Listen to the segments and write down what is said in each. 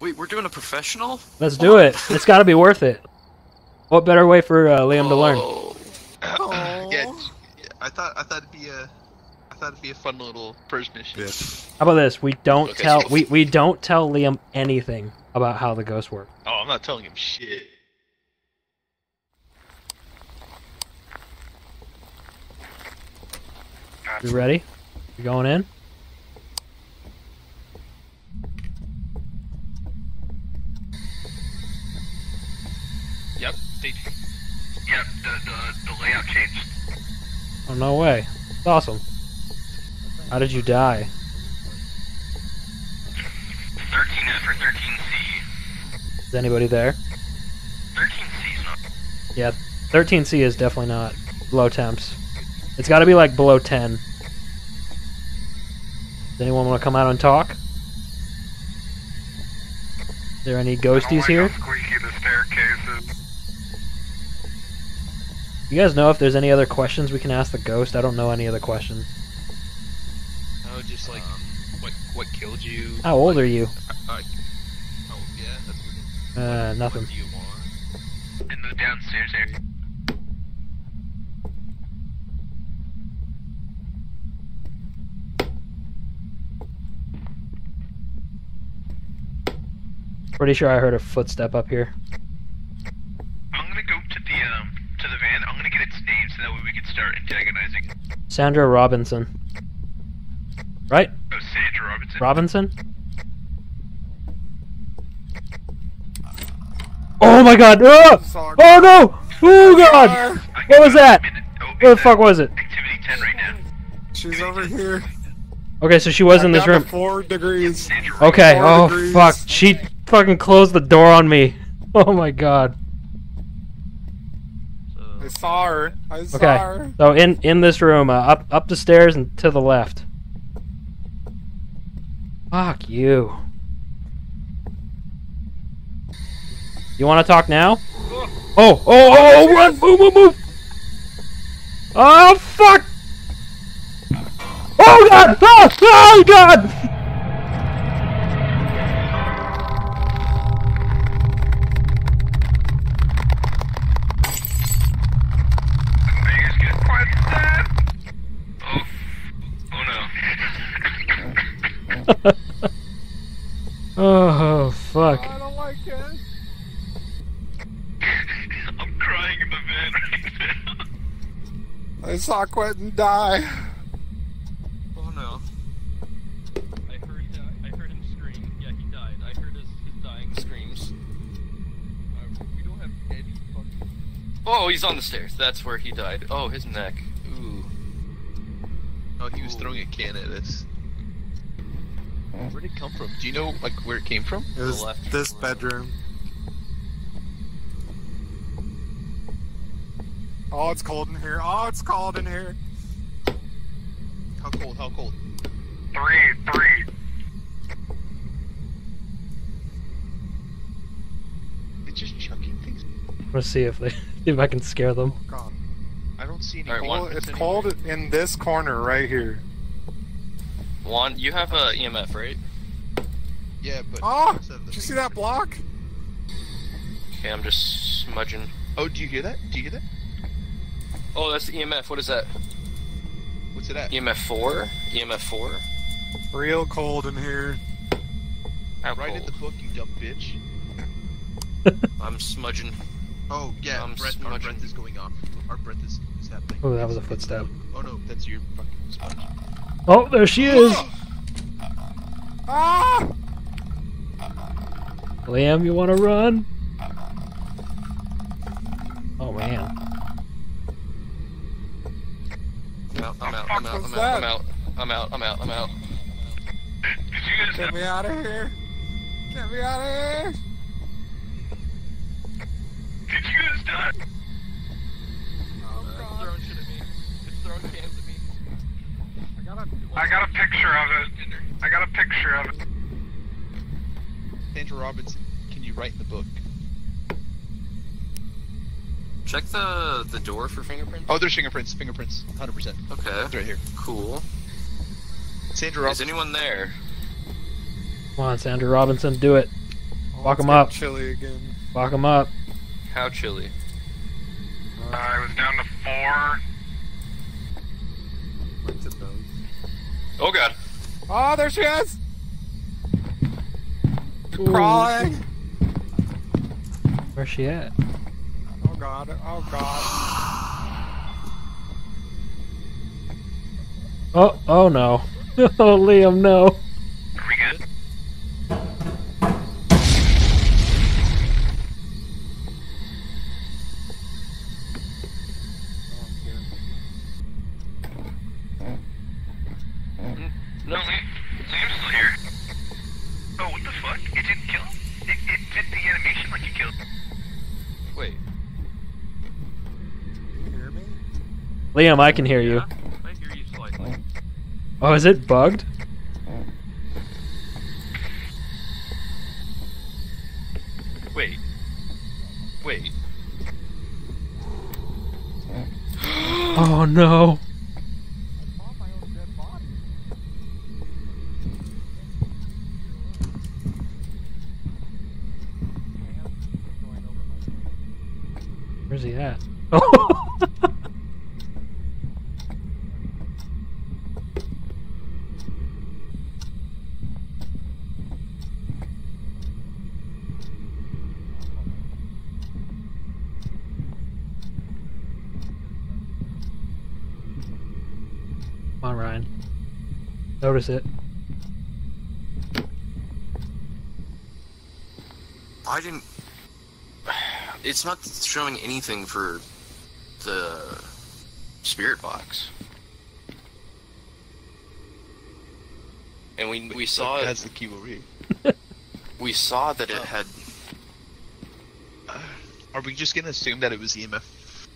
Wait, we're doing a professional? Let's do it. It's got to be worth it. What better way for uh, Liam to learn? Oh. yeah, I thought I thought it'd be a I thought it'd be a fun little first mission. How about this? We don't Okay, tell so- we, we don't tell Liam anything about how the ghosts work. Oh, I'm not telling him shit. You ready? You going in? They, yep. The, the the layout changed. Oh no way. It's awesome. How did you die? 13 for 13C. Is anybody there? 13C is not. Yeah, 13C is definitely not low temps. It's got to be like below 10. Does anyone want to come out and talk? Is there any ghosties here? Squeaky the staircases. You guys know if there's any other questions we can ask the ghost? I don't know any other questions. Oh, just like what what killed you? How old are you? Uh, oh yeah, that's what. Uh, nothing. What do you want? In the downstairs area. Pretty sure I heard a footstep up here. I'm gonna go to the um to the van. I'm gonna get its name so that way we can start antagonizing. Sandra Robinson. Right? Oh, Sandra Robinson. Robinson? Oh my god! Ah! Oh no! Oh god! What was that? What the fuck was it? Activity 10 right now. She's over here. Okay, so she was in this room. Four degrees. Okay, Four oh degrees. fuck. She fucking closed the door on me. Oh my god. I saw her. I saw Okay. her. So in in this room, uh, up up the stairs and to the left. Fuck you. You want to talk now? Oh, oh, oh, oh, run, move, move, move. Oh, fuck. Oh, God. Oh, oh God. Vegas get quite sad. Oh. Oh no. Oh, fuck. I don't like it. I'm crying in the van right now. I saw Quentin die. Oh no. I heard, uh, I heard him scream. Yeah, he died. I heard his, his dying screams. Uh, we don't have any fucking. Oh, he's on the stairs. That's where he died. Oh, his neck. Ooh. Oh, he was throwing a can at us. Where'd it come from? Do you know like where it came from? It was left. this bedroom. Oh, it's cold in here. Oh, it's cold in here. How cold? How cold? Three, three. It's just chucking things. Let's see if they see if I can scare them. Oh, God. I don't see any. Alright, Well, one- it's anywhere. cold in this corner right here. Juan, you have a EMF, right? Yeah, but. Oh, instead of the did you see that block? Okay, I'm just smudging. Oh, do you hear that? Do you hear that? Oh, that's the EMF. What is that? What's it at? EMF 4? EMF 4? Real cold in here. How Right in the book, you dumb bitch. I'm smudging. Oh yeah, I'm breath, our breath is going off. Our breath is, is happening. Oh, that was a It's- it's footstep. Oh no, that's your fucking sponge. Oh, there she is. Ah! Liam, you want to run? Oh man. I'm out. I'm out. fuck I'm out. was I'm out. that? I'm out. I'm out. I'm out. I'm out. Get me out of here. Get me out of here. Did you guys die? Oh, It's throwing shit at me. It's throwing cans at me. I got a I got a picture of it. I got a picture of it. Sandra Robinson, can you write in the book? Check the the door for fingerprints. Oh, there's fingerprints. Fingerprints. 100%. Okay, It's right here. cool. Sandra Is anyone there? Come on, Sandra Robinson, do it. Lock it's 'em getting up. Chilly again. Lock him up. How chilly? Uh, I was down to four. Went to those. Oh god. Oh, there she is! Crawling! Where's she at? Oh god, oh god. Oh, oh no. oh, Liam, no. Are we good? No. Liam, Liam's still here. Oh, what the fuck? It didn't kill him? It, it did the animation like it killed him. Wait. Can you hear me? Liam, I can hear you. I hear you slightly. Oh, is it bugged? Wait. Wait. Oh no. I saw my own dead body. Hands going over my face. Where's he at? Oh. Come on, Ryan. Notice it. I didn't. It's not showing anything for the spirit box. And we we saw It it. has the keyword. We saw that it Oh. had. Uh, are we just gonna assume that it was EMF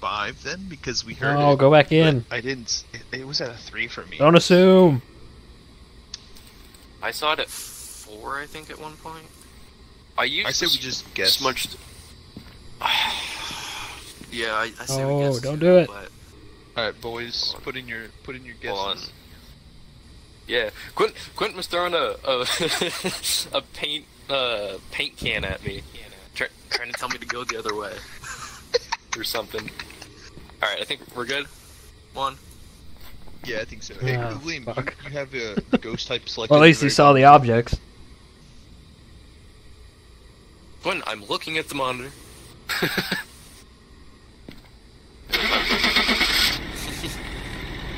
five then? Because we heard Oh, it. go back in. I didn't. It, it was at a three for me. Don't assume. I saw it at four, I think, at one point. I used. I said we s- just guess. smudged. yeah, I, I say Oh, we guessed don't too, do it. But All right, boys, put in your put in your Hold on. guesses. Yeah, Quint, Quint was throwing a a, a paint uh paint can at me, try, trying to tell me to go the other way. or something. All right, I think we're good. One. Yeah, I think so. Hey, Ah, Liam, fuck. you, you have a ghost type selected. Well, at least he saw the objects. Quint, I'm looking at the monitor.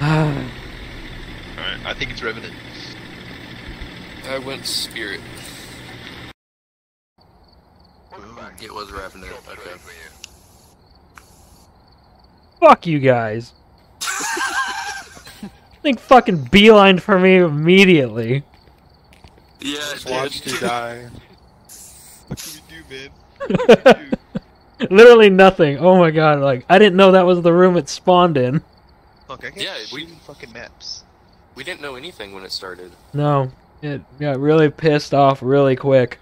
bottom. All right, I think it's Revenant. I went spirit. It was Revenant. Okay. Fuck you guys. Think fucking beeline for me immediately. Yeah, Just dude. watched you die. What can we do, man? Literally nothing. Oh my god, like I didn't know that was the room it spawned in. Look, I got Yeah, we- shitty fucking maps. We didn't know anything when it started. No. It got really pissed off really quick.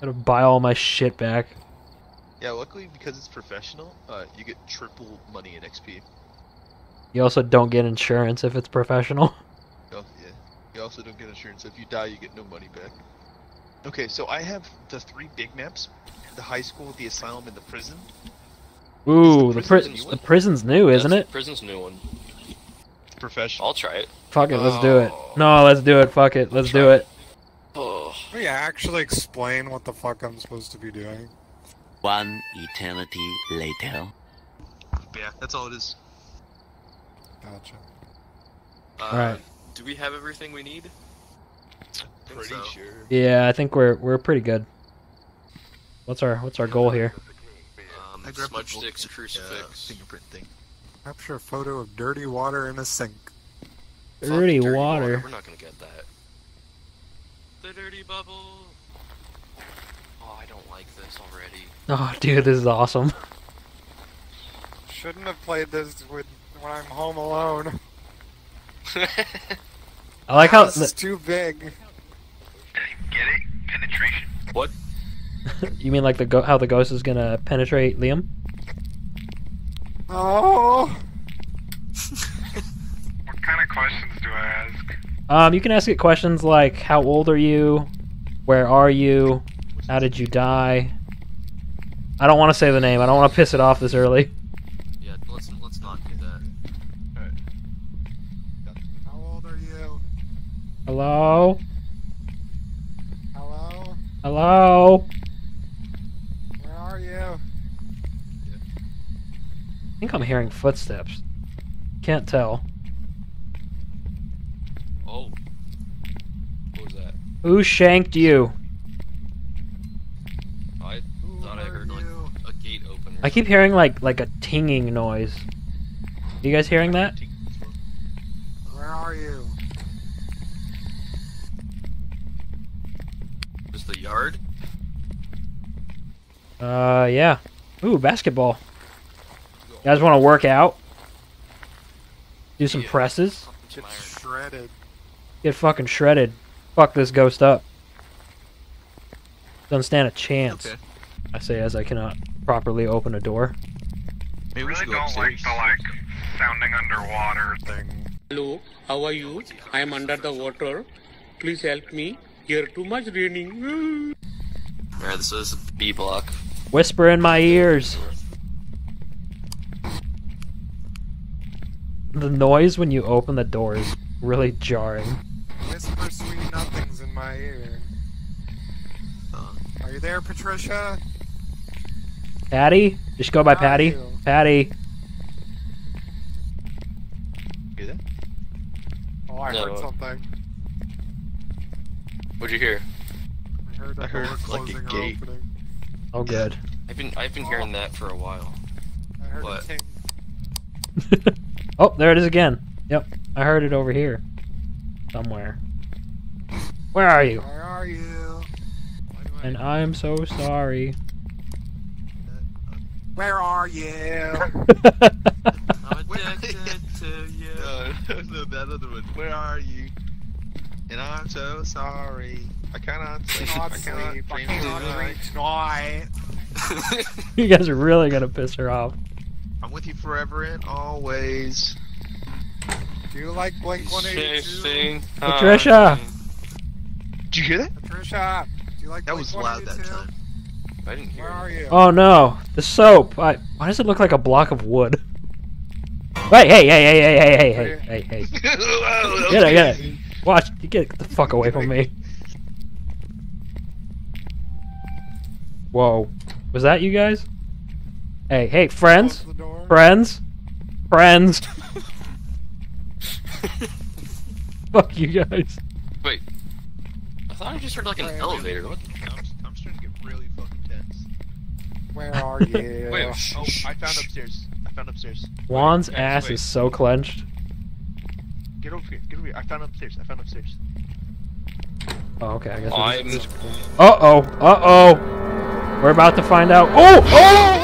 Gotta buy all my shit back. Yeah, luckily because it's professional, uh, you get triple money in XP. You also don't get insurance if it's professional. Oh, yeah. You also don't get insurance. If you die, you get no money back. Okay, so I have the three big maps: the high school, the asylum, and the prison. Ooh, the the, pri- the new the prison's new, isn't That's it? Prison's new one. It's professional. I'll try it. Fuck it, let's do it. Oh. No, let's do it. Fuck it, let's do it. Oh, Can we actually explain what the fuck I'm supposed to be doing? One eternity later. Yeah, that's all it is. Gotcha. Uh, Alright. Do we have everything we need? Pretty so. sure. Yeah, I think we're we're pretty good. What's our what's our goal here? Um, I grabbed smudge the book, sticks, uh, crucifix. fingerprint thing. Capture a photo of dirty water in a sink. Fuck Dirty dirty water. We're not gonna get that. The dirty bubble. Oh, I don't like this already. Oh, dude, this is awesome. Shouldn't have played this with when I'm home alone. I like how House is too big. Get it? Penetration. what? you mean like the go- how the ghost is gonna penetrate Liam? Oh, What kind of questions do I ask? Um, you can ask it questions like how old are you, where are you, How did you die? I don't want to say the name. I don't want to piss it off this early. Yeah, let's let's not do that. Alright. How old are you? Hello? Hello? Hello? Where are you? I think I'm hearing footsteps. Can't tell. Oh. What was that? Who shanked you? I Who thought I heard like you? a gate open. I keep hearing like like a tinging noise. You guys hearing that? Where are you? Something. The yard. Uh, yeah. Ooh, basketball. You guys want to work out? Do some Yeah. presses? Get shredded. Get fucking shredded. Fuck this ghost up. Doesn't stand a chance. Okay. I say as I cannot properly open a door. Maybe we really should go don't like the like sounding underwater thing. Hello, how are you? I am under the water. Please help me. Here too much raining. Alright, so this is B block. Whisper in my ears. The noise when you open the door is really jarring. Whisper sweet nothings in my ear. Uh, Are you there, Patricia? Patty? Just go by Where are Patty. you? Patty. hear that? Oh, I No. heard something. What'd you hear? I heard a I heard, like, a closing gate. opening. Oh, good. I've been I've been hearing that for a while. I heard What? a ting. oh, there it is again. Yep, I heard it over here. Somewhere. Where are you? Where are you? Why do I- And I'm so sorry. Where are you? I'm addicted to you. No, no, that other one. Where are you? And I'm so sorry. I cannot sleep. cannot I cannot sleep. I dream cannot tonight. you guys are really gonna piss her off. I'm with you forever and always. Do you like Blink 182? Chasing Patricia! time. Did you hear that? Patricia, do you like That Blink was loud that time. I didn't hear. Where are you? Oh no, the soap. I, why does it look like a block of wood? Wait, hey, hey, hey, hey, hey, hey, hey, hey, hey. Get it, get it. Watch, you get the fuck away from me. Whoa. Was that you guys? Hey, hey, friends? Close the door. Friends? Friends? Fuck you guys. Wait. I thought I just heard like an Wait, wait, elevator. What? I'm, I'm starting to get really fucking tense. Where are you? Wait, Oh, I found upstairs. I found upstairs. Juan's guys, ass wait. is so clenched. Get over here. Get over here. I found upstairs. I found upstairs. Oh, okay, I guess I'm. Uh oh, uh oh. We're about to find out. Oh! Oh!